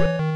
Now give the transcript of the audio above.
you